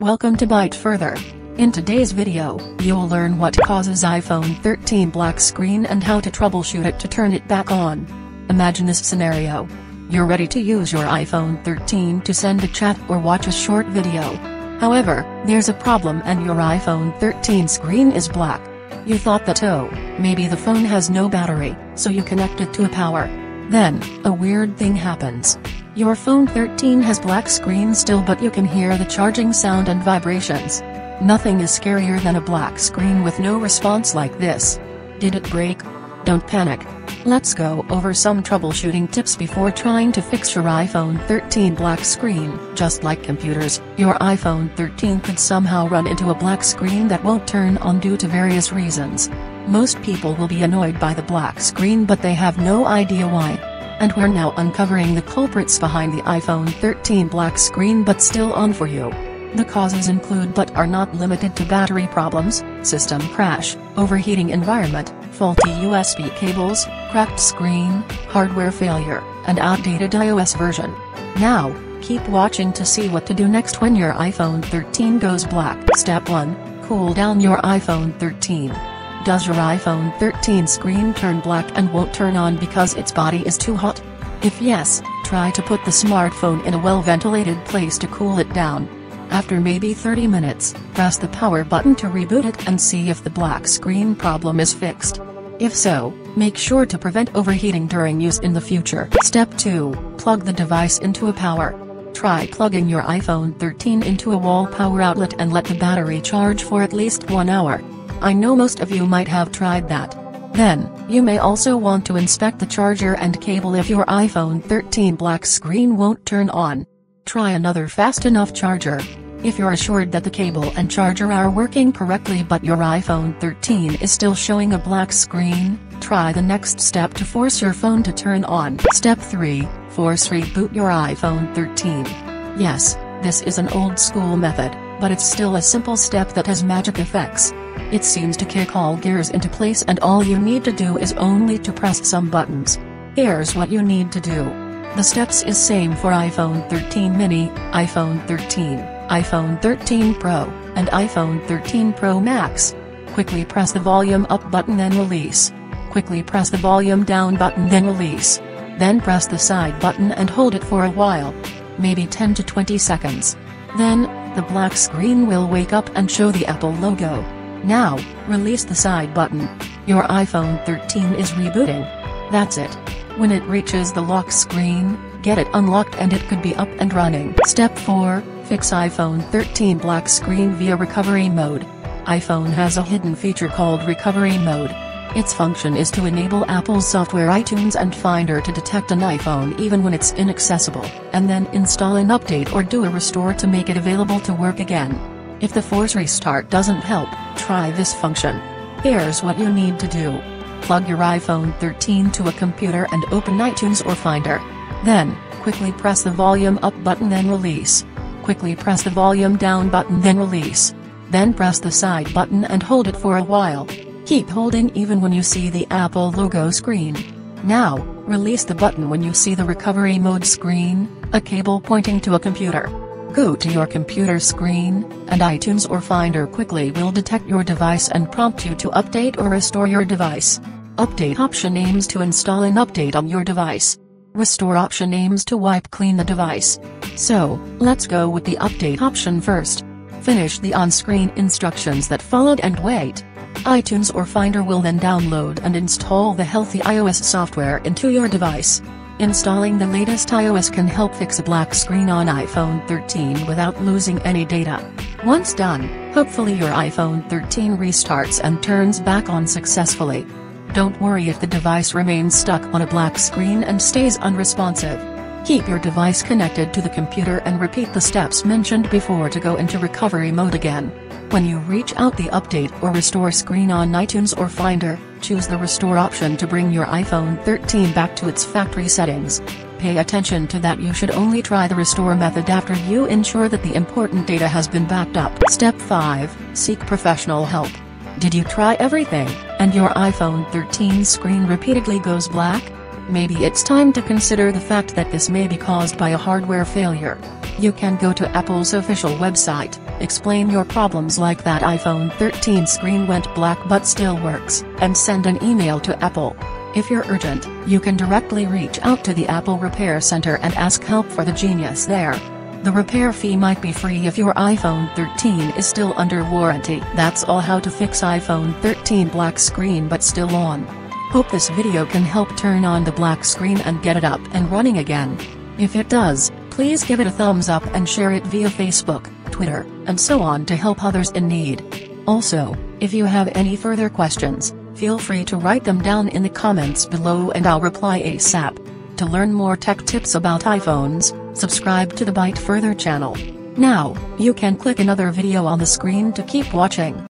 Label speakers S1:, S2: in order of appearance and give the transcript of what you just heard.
S1: Welcome to Byte Further. In today's video, you'll learn what causes iPhone 13 black screen and how to troubleshoot it to turn it back on. Imagine this scenario. You're ready to use your iPhone 13 to send a chat or watch a short video. However, there's a problem and your iPhone 13 screen is black. You thought that oh, maybe the phone has no battery, so you connect it to a power. Then, a weird thing happens. Your phone 13 has black screen still but you can hear the charging sound and vibrations. Nothing is scarier than a black screen with no response like this. Did it break? Don't panic. Let's go over some troubleshooting tips before trying to fix your iPhone 13 black screen. Just like computers, your iPhone 13 could somehow run into a black screen that won't turn on due to various reasons. Most people will be annoyed by the black screen but they have no idea why. And we're now uncovering the culprits behind the iPhone 13 black screen but still on for you. The causes include but are not limited to battery problems, system crash, overheating environment, faulty USB cables, cracked screen, hardware failure, and outdated iOS version. Now, keep watching to see what to do next when your iPhone 13 goes black. Step 1, cool down your iPhone 13. Does your iPhone 13 screen turn black and won't turn on because its body is too hot? If yes, try to put the smartphone in a well-ventilated place to cool it down. After maybe 30 minutes, press the power button to reboot it and see if the black screen problem is fixed. If so, make sure to prevent overheating during use in the future. Step 2, plug the device into a power. Try plugging your iPhone 13 into a wall power outlet and let the battery charge for at least one hour. I know most of you might have tried that. Then, you may also want to inspect the charger and cable if your iPhone 13 black screen won't turn on. Try another fast enough charger. If you're assured that the cable and charger are working correctly but your iPhone 13 is still showing a black screen, try the next step to force your phone to turn on. Step 3, force reboot your iPhone 13. Yes, this is an old school method, but it's still a simple step that has magic effects. It seems to kick all gears into place and all you need to do is only to press some buttons. Here's what you need to do. The steps is same for iPhone 13 mini, iPhone 13, iPhone 13 Pro, and iPhone 13 Pro Max. Quickly press the volume up button then release. Quickly press the volume down button then release. Then press the side button and hold it for a while. Maybe 10 to 20 seconds. Then, the black screen will wake up and show the Apple logo. Now, release the side button. Your iPhone 13 is rebooting. That's it. When it reaches the lock screen, get it unlocked and it could be up and running. Step 4, fix iPhone 13 black screen via recovery mode. iPhone has a hidden feature called recovery mode. Its function is to enable Apple's software iTunes and Finder to detect an iPhone even when it's inaccessible, and then install an update or do a restore to make it available to work again. If the force restart doesn't help, try this function. Here's what you need to do. Plug your iPhone 13 to a computer and open iTunes or Finder. Then, quickly press the volume up button then release. Quickly press the volume down button then release. Then press the side button and hold it for a while. Keep holding even when you see the Apple logo screen. Now, release the button when you see the recovery mode screen, a cable pointing to a computer. Go to your computer screen, and iTunes or Finder quickly will detect your device and prompt you to update or restore your device. Update option aims to install an update on your device. Restore option aims to wipe clean the device. So, let's go with the update option first. Finish the on-screen instructions that followed and wait. iTunes or Finder will then download and install the healthy iOS software into your device. Installing the latest iOS can help fix a black screen on iPhone 13 without losing any data. Once done, hopefully your iPhone 13 restarts and turns back on successfully. Don't worry if the device remains stuck on a black screen and stays unresponsive. Keep your device connected to the computer and repeat the steps mentioned before to go into recovery mode again. When you reach out the update or restore screen on iTunes or Finder, choose the restore option to bring your iPhone 13 back to its factory settings. Pay attention to that you should only try the restore method after you ensure that the important data has been backed up. Step 5, seek professional help. Did you try everything, and your iPhone 13 screen repeatedly goes black? Maybe it's time to consider the fact that this may be caused by a hardware failure. You can go to Apple's official website, Explain your problems like that iPhone 13 screen went black but still works, and send an email to Apple. If you're urgent, you can directly reach out to the Apple Repair Center and ask help for the genius there. The repair fee might be free if your iPhone 13 is still under warranty. That's all how to fix iPhone 13 black screen but still on. Hope this video can help turn on the black screen and get it up and running again. If it does, please give it a thumbs up and share it via Facebook, Twitter, and so on to help others in need. Also, if you have any further questions, feel free to write them down in the comments below and I'll reply ASAP. To learn more tech tips about iPhones, subscribe to the Byte Further channel. Now, you can click another video on the screen to keep watching.